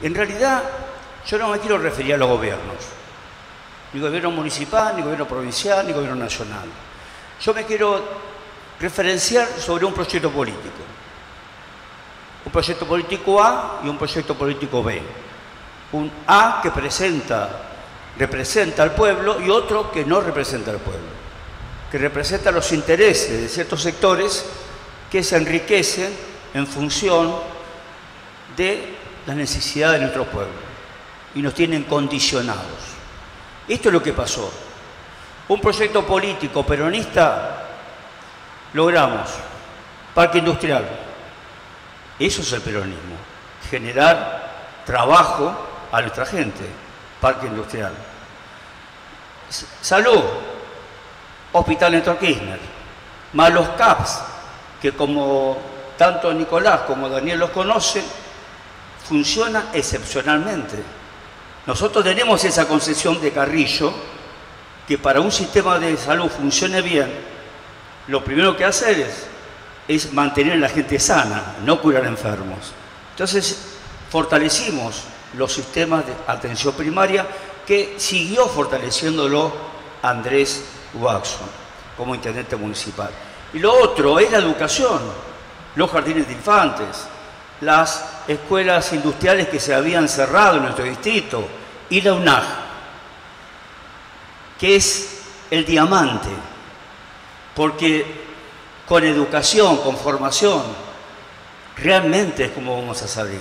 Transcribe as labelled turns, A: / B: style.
A: En realidad, yo no me quiero referir a los gobiernos, ni gobierno municipal, ni gobierno provincial, ni gobierno nacional. Yo me quiero referenciar sobre un proyecto político. Un proyecto político A y un proyecto político B. Un A que presenta, representa al pueblo y otro que no representa al pueblo, que representa los intereses de ciertos sectores que se enriquecen en función de las necesidades de nuestro pueblo y nos tienen condicionados. Esto es lo que pasó. Un proyecto político peronista logramos parque industrial. Eso es el peronismo, generar trabajo a nuestra gente, parque industrial. Salud, hospital Néstor Kirchner, más los CAPS, que como tanto Nicolás como Daniel los conocen, funciona excepcionalmente. Nosotros tenemos esa concepción de Carrillo, que para un sistema de salud funcione bien, lo primero que hacer es, mantener a la gente sana, no curar enfermos. Entonces, fortalecimos los sistemas de atención primaria que siguió fortaleciéndolo Andrés Waxon como intendente municipal. Y lo otro es la educación, los jardines de infantes, las escuelas industriales que se habían cerrado en nuestro distrito y la UNAG, que es el diamante, porque con educación, con formación, realmente es como vamos a salir.